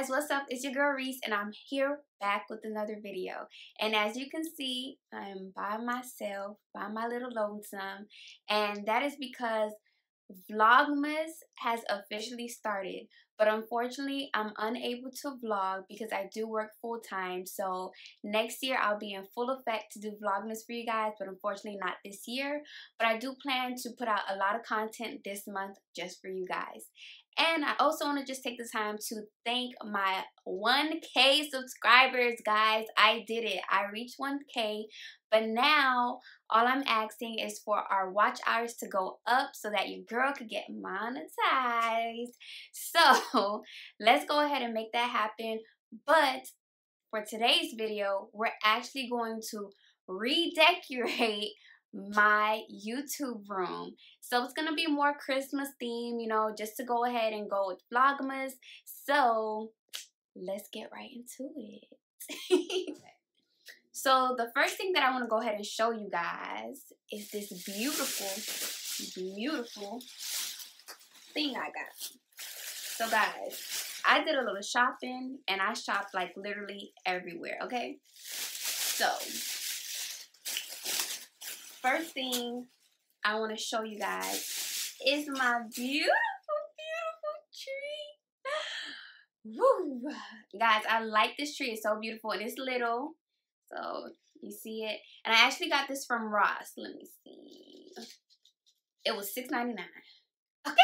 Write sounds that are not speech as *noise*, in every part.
guys, what's up? It's your girl Reese and I'm here back with another video. And as you can see, I'm by myself, by my little lonesome. And that is because Vlogmas has officially started. But unfortunately, I'm unable to vlog because I do work full time. So next year, I'll be in full effect to do Vlogmas for you guys. But unfortunately, not this year. But I do plan to put out a lot of content this month just for you guys. And I also want to just take the time to thank my 1K subscribers, guys. I did it. I reached 1K. But now, all I'm asking is for our watch hours to go up so that your girl could get monetized. *laughs* So, let's go ahead and make that happen. But for today's video, we're actually going to redecorate my YouTube room. So it's gonna be more Christmas theme, you know, just to go ahead and go with Vlogmas. So let's get right into it. *laughs* so the first thing that I want to go ahead and show you guys is this beautiful, beautiful thing I got. So guys, I did a little shopping and I shopped like literally everywhere, okay? So first thing I want to show you guys is my beautiful, beautiful tree. Woo! Guys, I like this tree. It's so beautiful and it's little. So you see it. And I actually got this from Ross. Let me see. It was $6.99. Okay.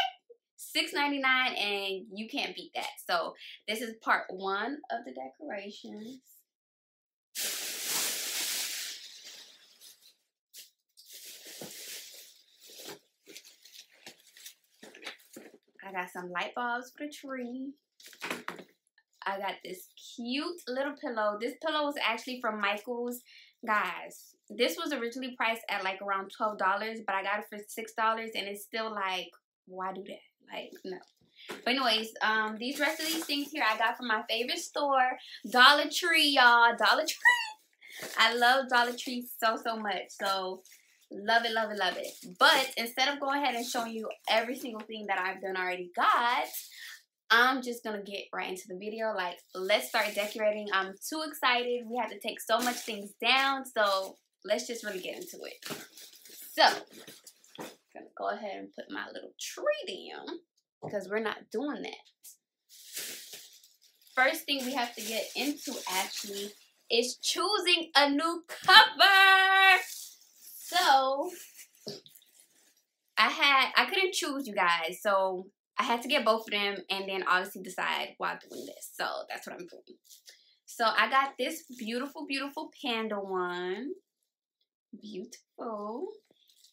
$6.99 and you can't beat that. So this is part one of the decorations. I got some light bulbs for the tree. I got this cute little pillow. This pillow was actually from Michael's. Guys, this was originally priced at like around $12, but I got it for $6 and it's still like, why do that? Like, no. But anyways, um, these rest of these things here I got from my favorite store, Dollar Tree, y'all. Dollar Tree. I love Dollar Tree so, so much. So, Love it, love it, love it. But instead of going ahead and showing you every single thing that I've done already got, I'm just gonna get right into the video. Like, let's start decorating. I'm too excited. We have to take so much things down. So let's just really get into it. So, I'm gonna go ahead and put my little tree down because we're not doing that. First thing we have to get into actually is choosing a new cover. So I had I couldn't choose you guys, so I had to get both of them and then obviously decide while doing this. So that's what I'm doing. So I got this beautiful, beautiful panda one. Beautiful.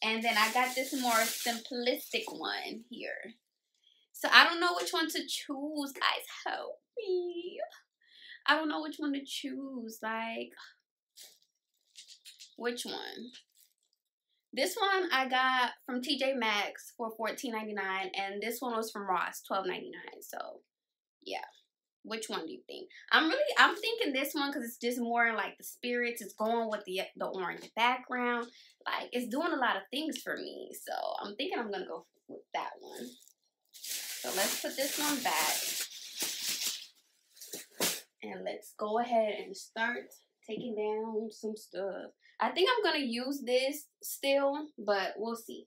And then I got this more simplistic one here. So I don't know which one to choose, guys. Help me. I don't know which one to choose. Like, which one? This one I got from TJ Maxx for $14.99 and this one was from Ross, $12.99. So, yeah. Which one do you think? I'm really, I'm thinking this one because it's just more like the spirits. It's going with the, the orange background. Like, it's doing a lot of things for me. So, I'm thinking I'm to go with that one. So, let's put this one back. And let's go ahead and start taking down some stuff. I think I'm going to use this still, but we'll see.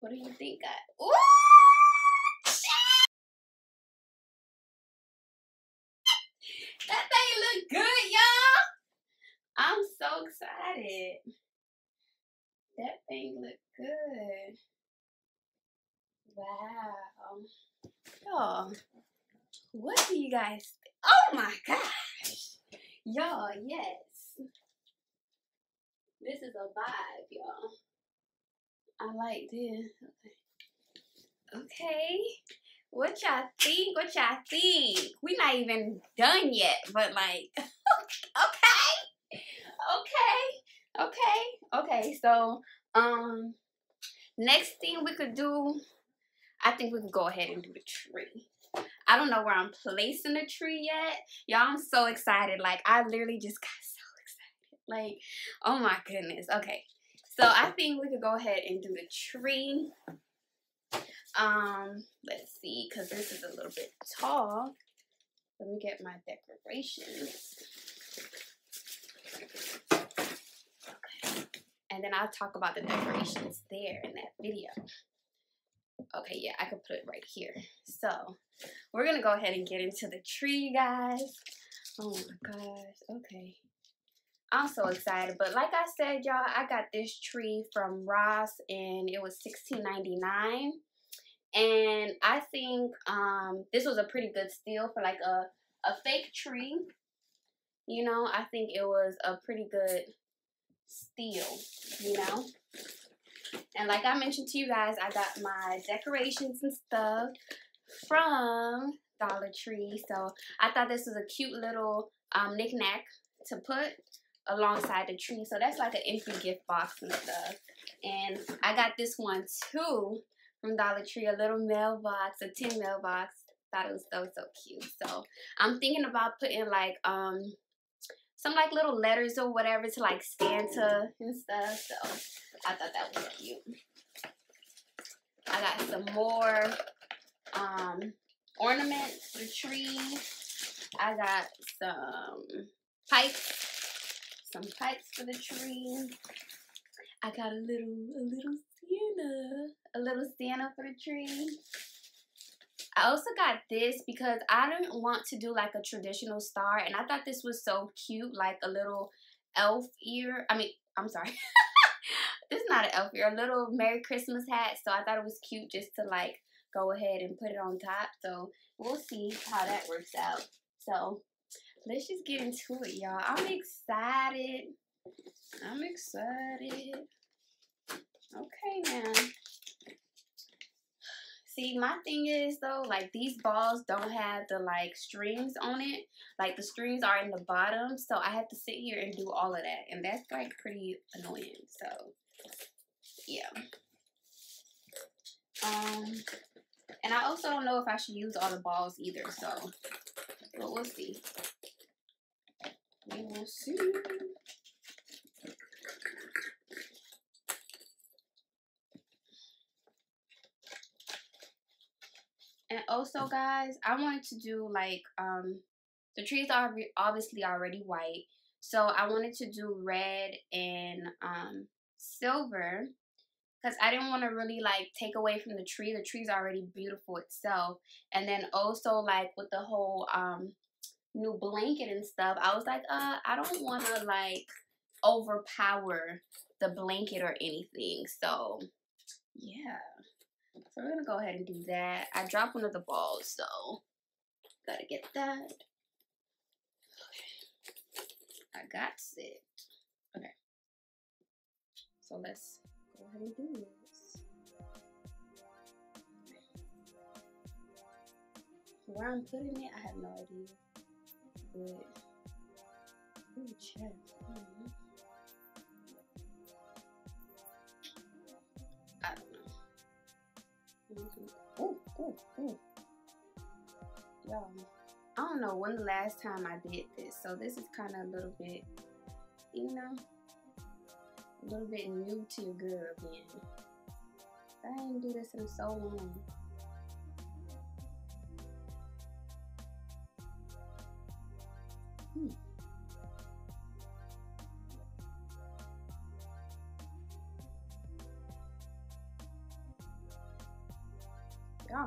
What do you think? Ooh! That thing look good, y'all. I'm so excited. That thing look good. Wow. Y'all, what do you guys think? Oh my gosh. Y'all, yes. This is a vibe, y'all. I like this. Okay. What y'all think? What y'all think? We not even done yet, but like, *laughs* okay, okay, Okay, okay. So, um, next thing we could do, I think we could go ahead and do the tree. I don't know where I'm placing the tree yet. Y'all, I'm so excited. Like, I literally just got *laughs* so excited. Like, oh my goodness. Okay. So, I think we could go ahead and do the tree. Um, let's see, because this is a little bit tall. Let me get my decorations. Okay. And then I'll talk about the decorations there in that video. Okay, yeah, I could put it right here. So, we're going to go ahead and get into the tree, guys. Oh my gosh, okay. I'm so excited. But like I said, y'all, I got this tree from Ross and it was $16.99. And I think um, this was a pretty good steal for like a, a fake tree. You know, I think it was a pretty good steal, you know. And like I mentioned to you guys, I got my decorations and stuff from Dollar Tree. So I thought this was a cute little um, knickknack to put alongside the tree. So that's like an empty gift box and stuff. And I got this one too from Dollar Tree, a little mailbox, a tin mailbox. Thought it was so so cute. So I'm thinking about putting like um some like little letters or whatever to like Santa and stuff. So I thought that was cute. I got some more um ornaments for the tree. I got some pipes, some pipes for the tree. I got a little a little Santa, a little Santa for the tree. I also got this because I didn't want to do like a traditional star and I thought this was so cute, like a little elf ear. I mean, I'm sorry. *laughs* this is not an elf ear, a little Merry Christmas hat. So I thought it was cute just to like go ahead and put it on top. So we'll see how that works out. So let's just get into it, y'all. I'm excited. I'm excited. Okay, now. See, my thing is though, like these balls don't have the like strings on it. Like the strings are in the bottom, so I have to sit here and do all of that, and that's like pretty annoying. So, yeah. Um, and I also don't know if I should use all the balls either. So, but we'll see. We will see. And also, guys, I wanted to do like um the trees are obviously already white, so I wanted to do red and um silver because I didn't want to really like take away from the tree. The tree's already beautiful itself, and then also like with the whole um new blanket and stuff, I was like, uh, I don't want to like overpower the blanket or anything. So yeah. So we're gonna go ahead and do that. I dropped one of the balls, so gotta get that. Okay. I got it. Okay. So let's go ahead and do this. Where I'm putting it, I have no idea. But ooh, check. Hmm. Y'all, I don't know when the last time I did this, so this is kind of a little bit, you know, a little bit new to your girl again. I didn't do this in so long.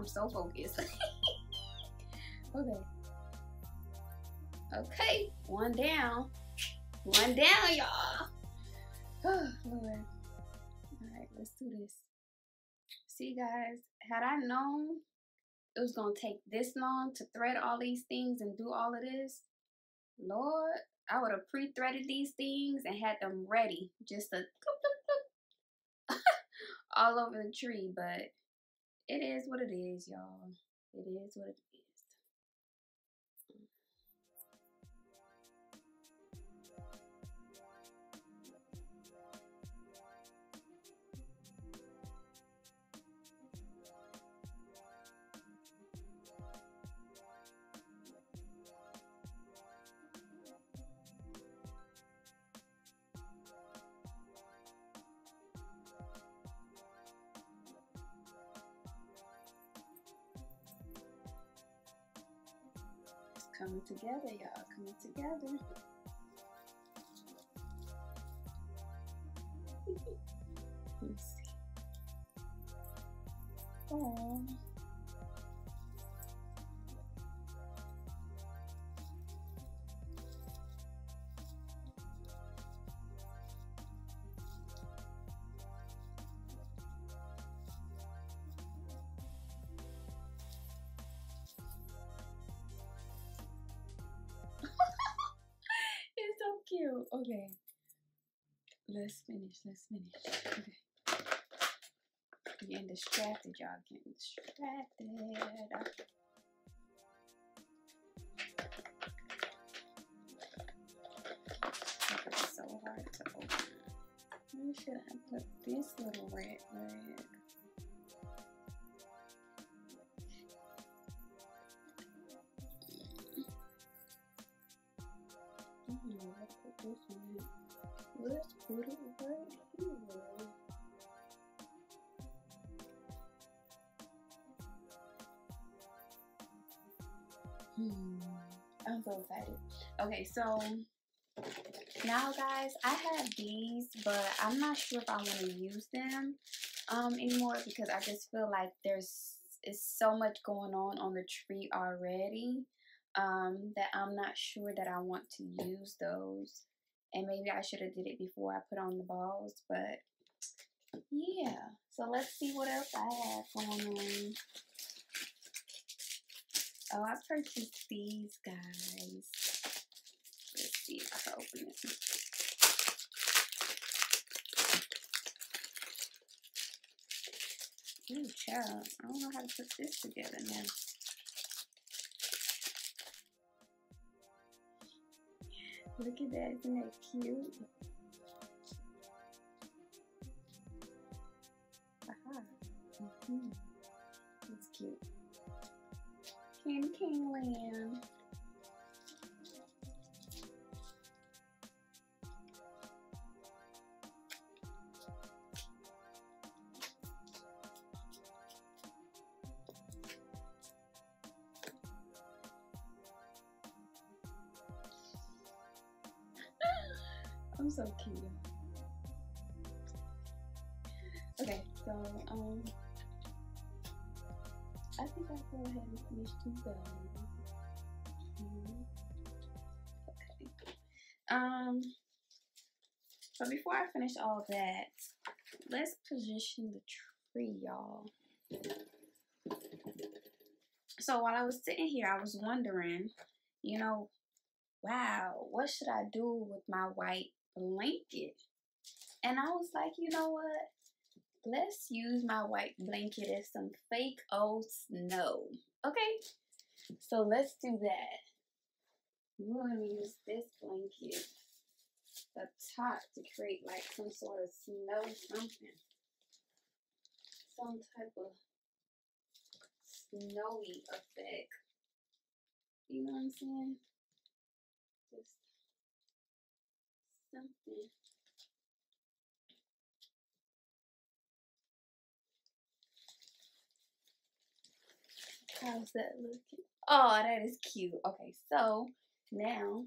I'm so focused. *laughs* okay. Okay, one down. One down, y'all. *sighs* Lord. Alright, let's do this. See, guys, had I known it was going to take this long to thread all these things and do all of this, Lord, I would have pre-threaded these things and had them ready just to *laughs* all over the tree, but it is what it is, y'all. It is what it coming together, y'all. Coming together. Okay. Let's finish. Let's finish. Okay. Getting distracted, y'all. Getting distracted. So hard to open. Where should I put this little red where Let's put it right here. Hmm. I'm so excited. Okay, so now guys, I have these, but I'm not sure if I want to use them um anymore because I just feel like there's is so much going on on the tree already um that I'm not sure that I want to use those. And maybe I should have did it before I put on the balls, but yeah. So let's see what else I have going on. Oh, I purchased these guys. Let's see if I can open it. Ooh, child. I don't know how to put this together now. Look at that. Isn't that cute? Aha. Mm -hmm. That's cute. Candy Cane Lane. I'm so cute. Okay, so um I think I'll go ahead and finish these. Okay. Um but before I finish all that, let's position the tree, y'all. So while I was sitting here, I was wondering, you know, wow, what should I do with my white blanket. And I was like, you know what? Let's use my white blanket as some fake old snow. Okay? So let's do that. We're going to use this blanket the top to create like some sort of snow something. Some type of snowy effect. You know what I'm saying? Just something. How's that looking? Oh, that is cute. Okay, so now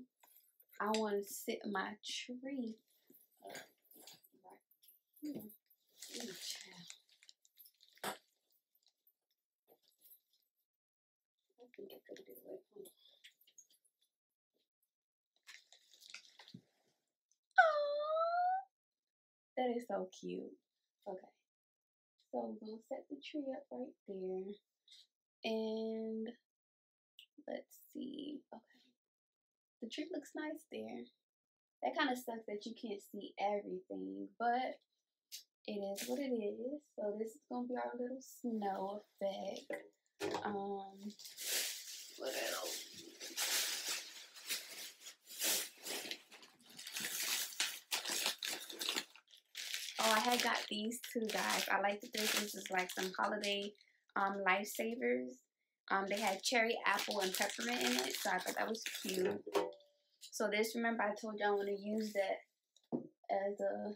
I want to sit my tree right. That is so cute. Okay. So I'm going to set the tree up right there. And let's see. Okay. The tree looks nice there. That kind of sucks that you can't see everything, but it is what it is. So this is to be our little snow effect. Um, what else? Oh, I had got these two guys. I like that this. This is like some holiday um lifesavers. Um, they had cherry, apple, and peppermint in it, so I thought that was cute. So this, remember I told you I want to use that as a,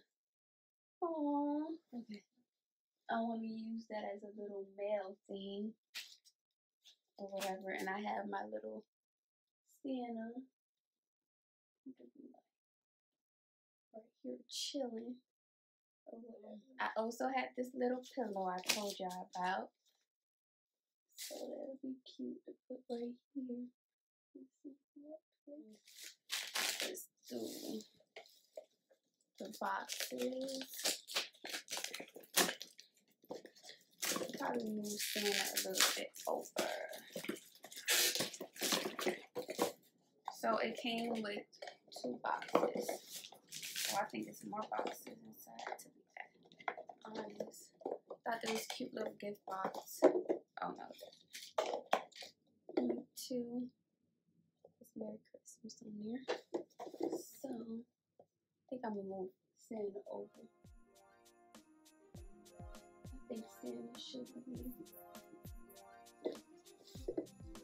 oh, okay. I want to use that as a little mail thing or whatever. And I have my little Santa. Here chilling. I also had this little pillow I told y'all about. So that'll be cute to put right here. Let's do the boxes. Probably move Santa a little bit over. So it came with two boxes. Oh, I think it's more boxes inside to be honest. Thought there was cute little gift box. Oh no. Two. It's Merry Christmas on there. So I think I'm gonna move Santa over. I think Santa should be.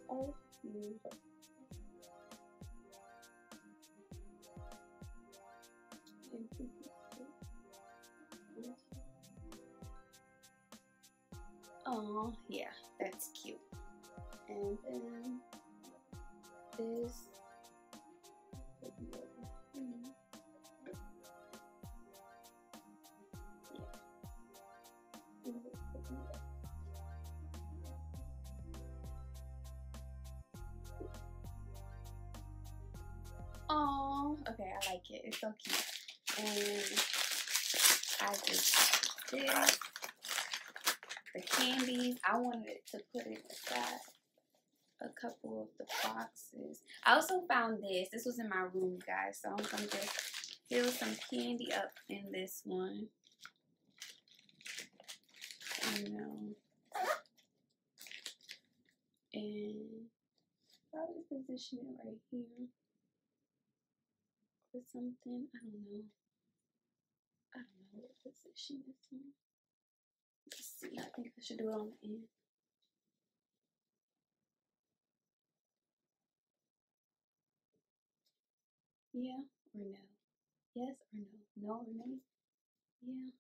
Oh, yeah. Oh, yeah, that's cute. And then this Oh, okay, I like it. It's so cute. And I just did the candies. I wanted to put it inside a couple of the boxes. I also found this. This was in my room, guys. So I'm going to just fill some candy up in this one. You know. And probably position it right here. Or something. I don't know. I don't know what position this one. See. I think I should do it on the end. Yeah or no? Yes or no? No or no? Yeah.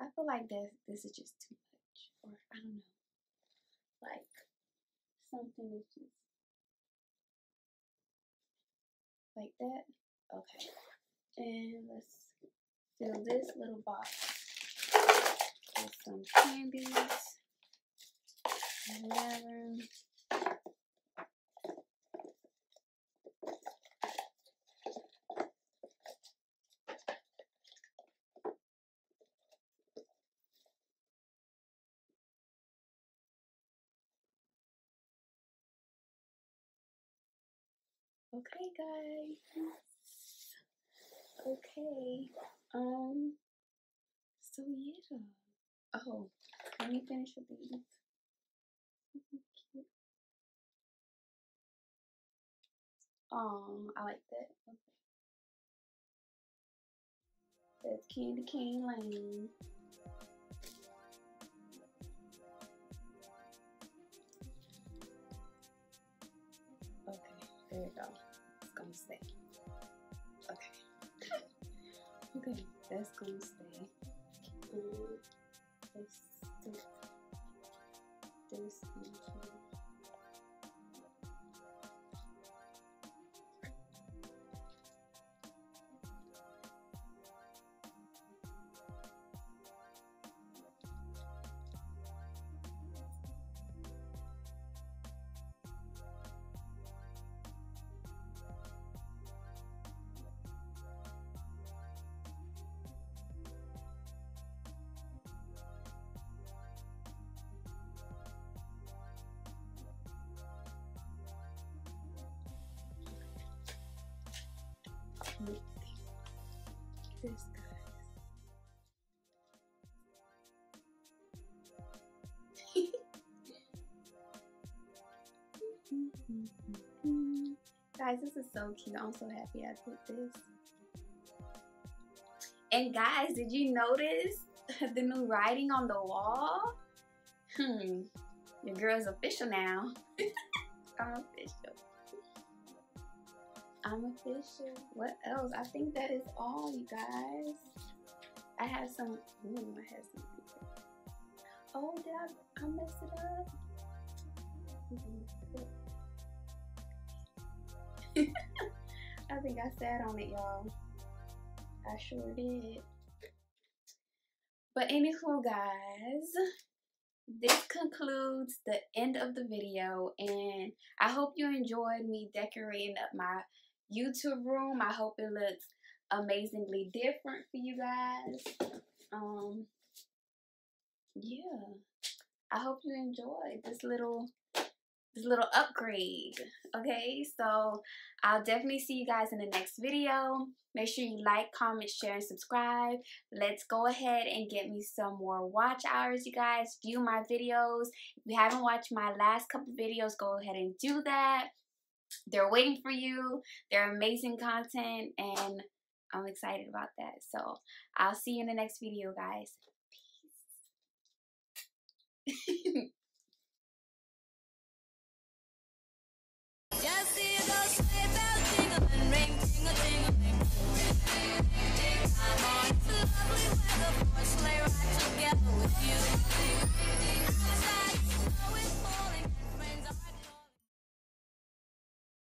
I feel like that this is just too much. Or I don't know. Like something is just like that. Okay. And let's fill this little box some candies. Whatever. Okay, guys. Okay. Um. So yeah. Oh, let me finish with these. Oh, I like that. That's Candy Cane Lane. Okay, there you go. It's gonna stay. Okay. *laughs* okay, that's gonna stay. Um, let's stick this guys. guys, this is so cute. I'm so happy I did this. And guys, did you notice *laughs* the new writing on the wall? Hmm, your girl's official now. *laughs* *laughs* Official. I'm official. What else? I think that is all, you guys. I have some. Ooh, I have some. Oh, did I? I messed it up. *laughs* I think I sat on it, y'all. I sure did. But anywho, guys, this concludes the end of the video. And I hope you enjoyed me decorating up my YouTube room. I hope it looks amazingly different for you guys. Um, yeah. I hope you enjoyed this little this little upgrade. Okay, so I'll definitely see you guys in the next video. Make sure you like, comment, share, and subscribe. Let's go ahead and get me some more watch hours, you guys. View my videos. If you haven't watched my last couple videos, go ahead and do that they're waiting for you. They're amazing content, and I'm excited about that. So I'll see you in the next video, guys. Peace. The lay right together with you.